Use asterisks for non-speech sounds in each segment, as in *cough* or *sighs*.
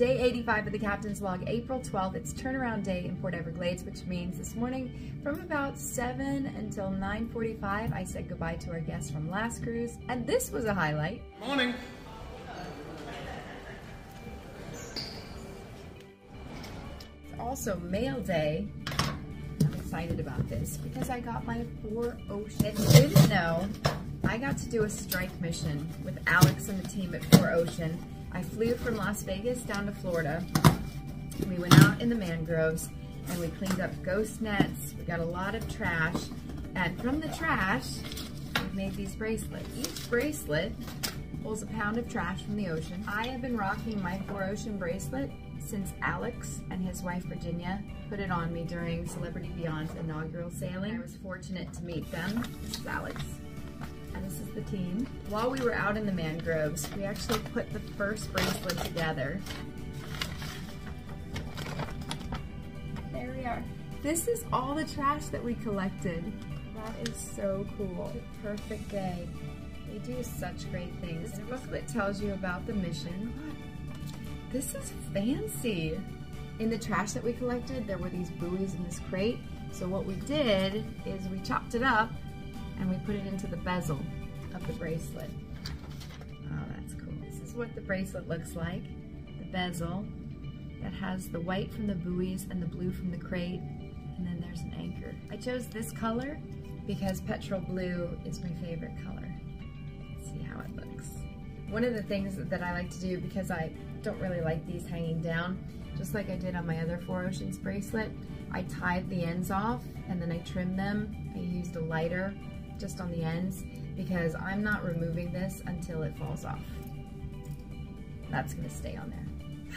Day 85 of the Captain's Log, April 12th. It's turnaround day in Port Everglades, which means this morning from about 7 until 9.45, I said goodbye to our guests from last cruise, and this was a highlight. Morning. It's also mail day. I'm excited about this because I got my four ocean. If you didn't know, I got to do a strike mission with Alex and the team at 4ocean I flew from Las Vegas down to Florida. We went out in the mangroves and we cleaned up ghost nets. We got a lot of trash. And from the trash, we made these bracelets. Each bracelet holds a pound of trash from the ocean. I have been rocking my 4ocean bracelet since Alex and his wife Virginia put it on me during Celebrity Beyond's inaugural sailing. I was fortunate to meet them. This is Alex and this is the team. While we were out in the mangroves, we actually put the first bracelet together. There we are. This is all the trash that we collected. That is so cool. Perfect day. They do such great things. This booklet tells you about the mission. This is fancy. In the trash that we collected, there were these buoys in this crate. So what we did is we chopped it up and we put it into the bezel of the bracelet. Oh, that's cool. This is what the bracelet looks like. The bezel that has the white from the buoys and the blue from the crate, and then there's an anchor. I chose this color because petrol blue is my favorite color. Let's see how it looks. One of the things that I like to do because I don't really like these hanging down, just like I did on my other Four Oceans bracelet, I tied the ends off and then I trimmed them. I used a lighter just on the ends because I'm not removing this until it falls off. That's gonna stay on there. *sighs*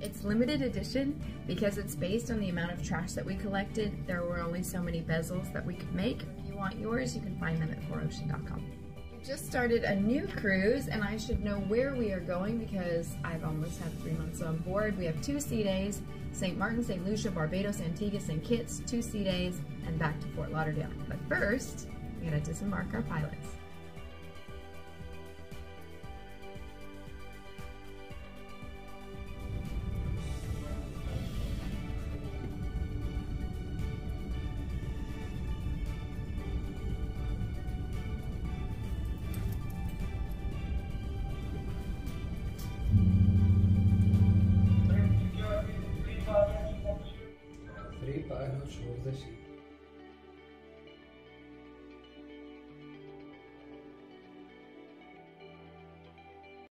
It's limited edition because it's based on the amount of trash that we collected. There were only so many bezels that we could make. If you want yours, you can find them at 4ocean.com. Just started a new cruise and I should know where we are going because I've almost had three months on board. We have two sea days, St. Martin, St. Lucia, Barbados, Antigua, St. Kitts, two sea days, and back to Fort Lauderdale. But first, we gotta disembark our pilots. Three pilots for the ship.